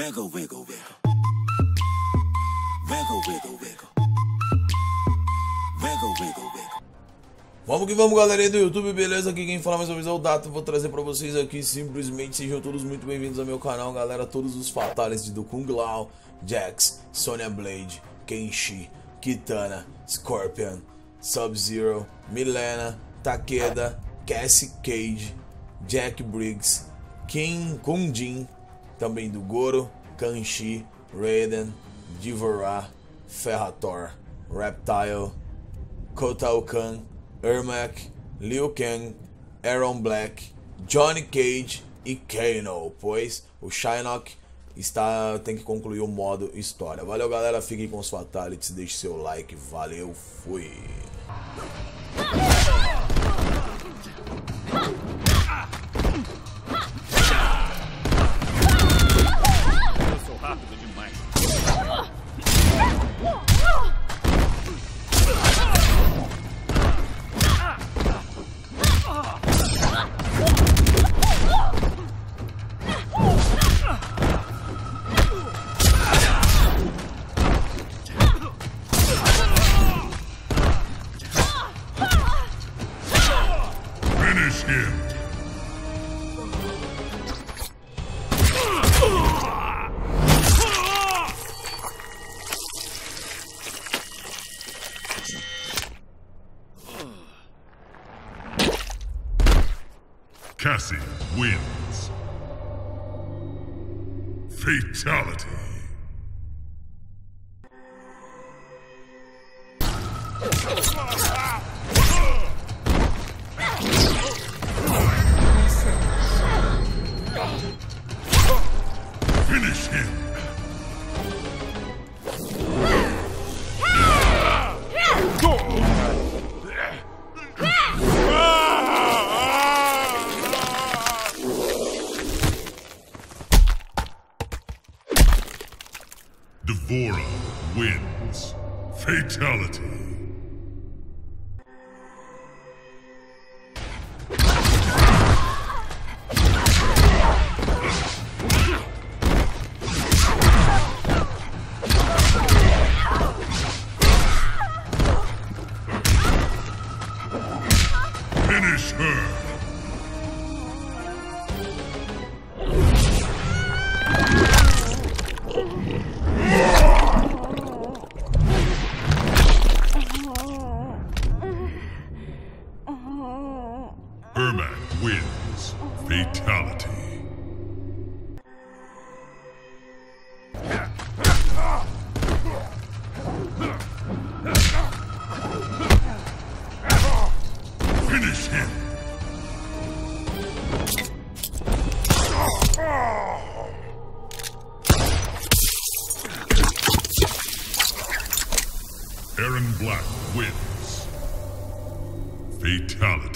Wiggle, wiggle, wiggle. Wiggle, wiggle, wiggle. Wiggle, wiggle, wiggle. Vamos que vamos, galerinha do YouTube, beleza? Aqui quem fala mais uma vez é o Dato. Vou trazer pra vocês aqui simplesmente. Sejam todos muito bem-vindos ao meu canal, galera. Todos os fatales de Kung Lao, Jax, Sonya Blade, Kenshi, Kitana, Scorpion, Sub-Zero, Milena, Takeda, Cassie Cage, Jack Briggs, Kim Kung Jin, também do Goro, Kanshi, Raiden, Divora, Ferrator, Reptile, Kotao Khan, Ermac, Liu Kang, Aaron Black, Johnny Cage e Kano, pois o Shinnok está tem que concluir o modo história. Valeu galera, fiquem com os fatalities, deixe seu like, valeu, fui. Cassie wins. Fatality. Fatality. Finish her. Finish him. Erron Black wins. Fatality.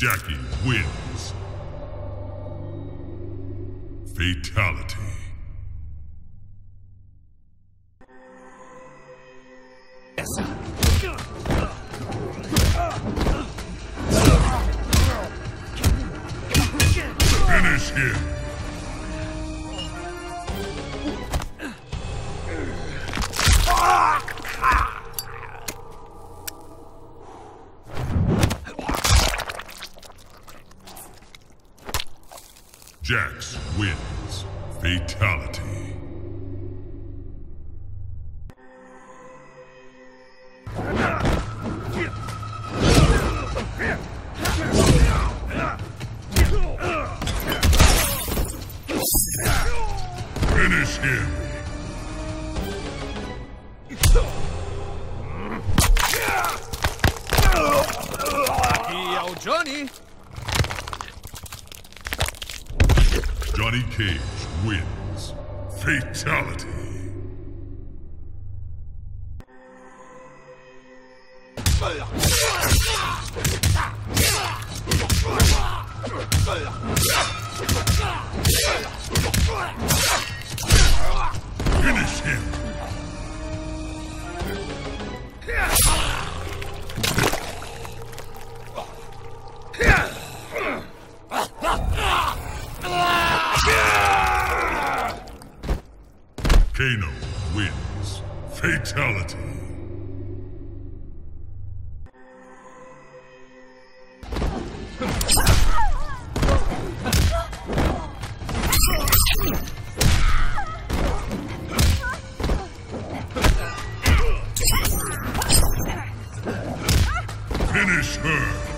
Jacqui wins. Fatality. Finish him. Jax wins. Fatality. Finish him. Lucky old Johnny. Johnny Cage wins. Fatality. Kano wins. Fatality. Finish her.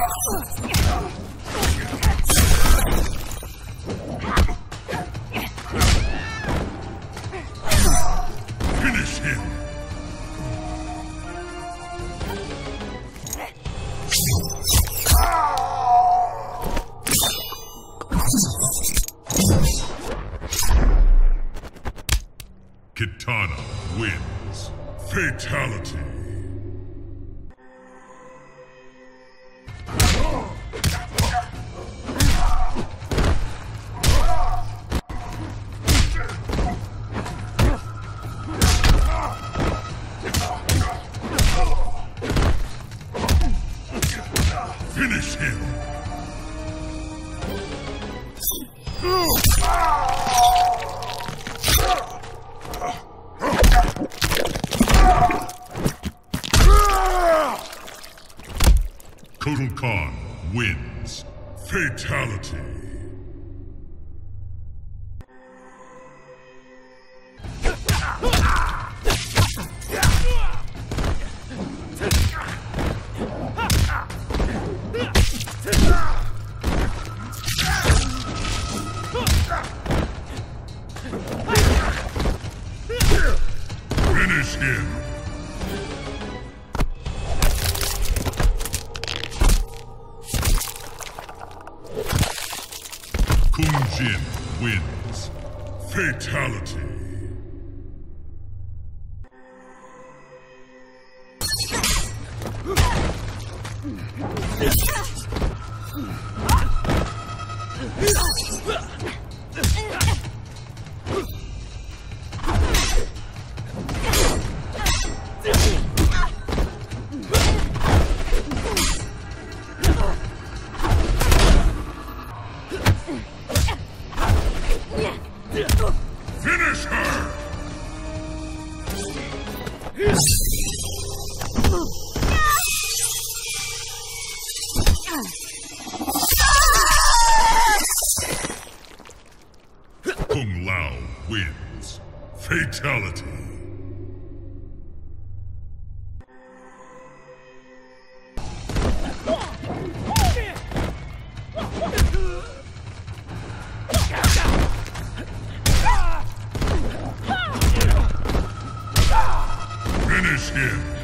Finish Fatality. Kung Jin wins. Fatality. Finish her! Finish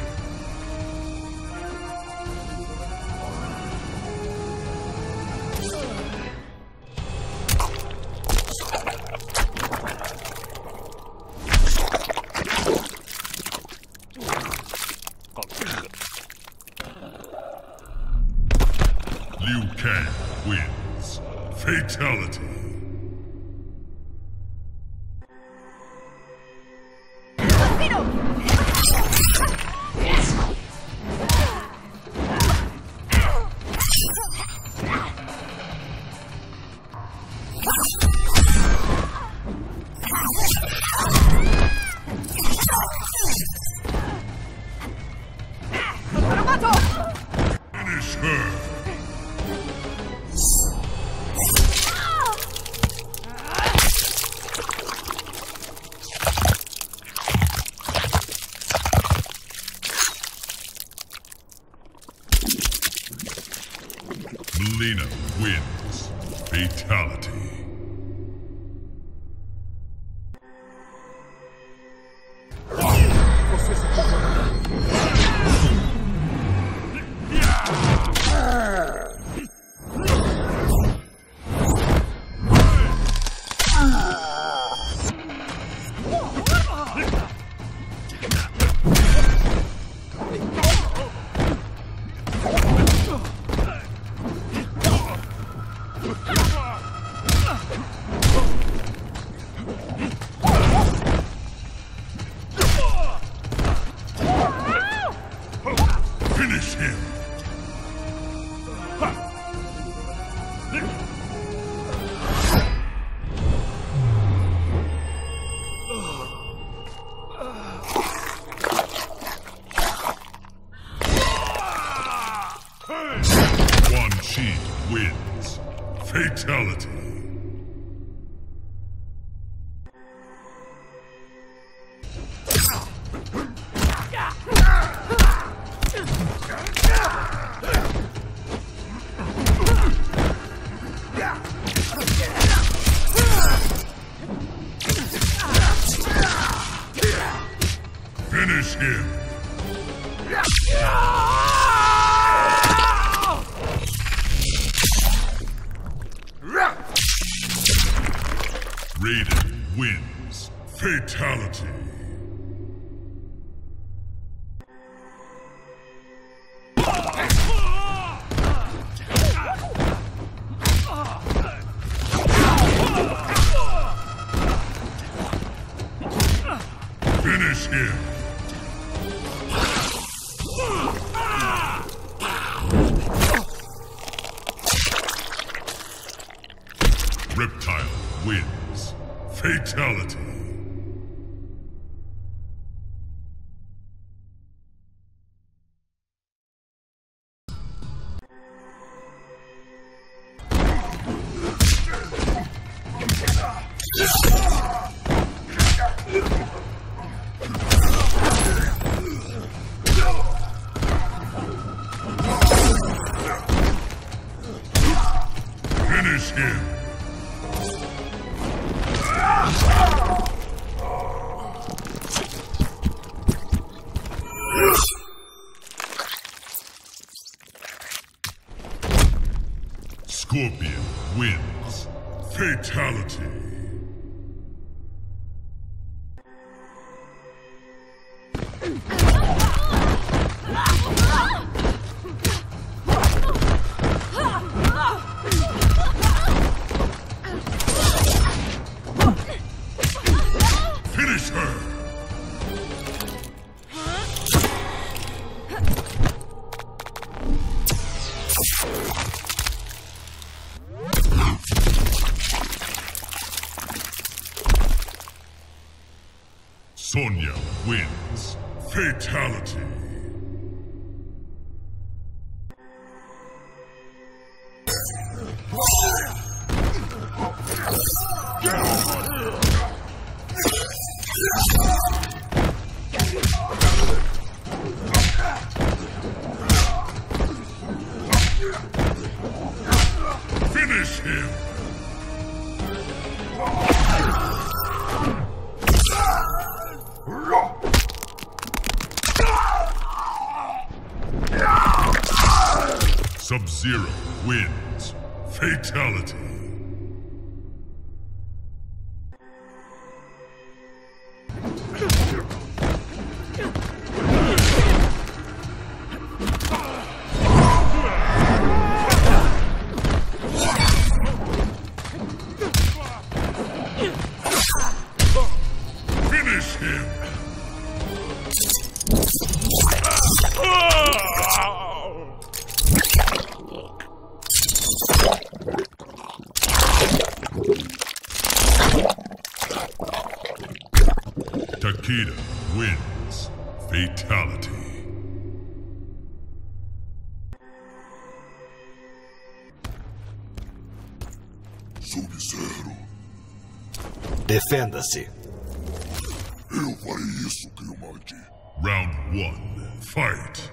Mileena wins. Fatality. Fatality. Finish him. Raiden wins. Fatality. Fatality. Finish him. Sub-Zero wins. Fatality. Akita wins. Fatality. Sub-Zero. Defenda-se. Eu farei isso, Kiyomaki. Round 1. Fight.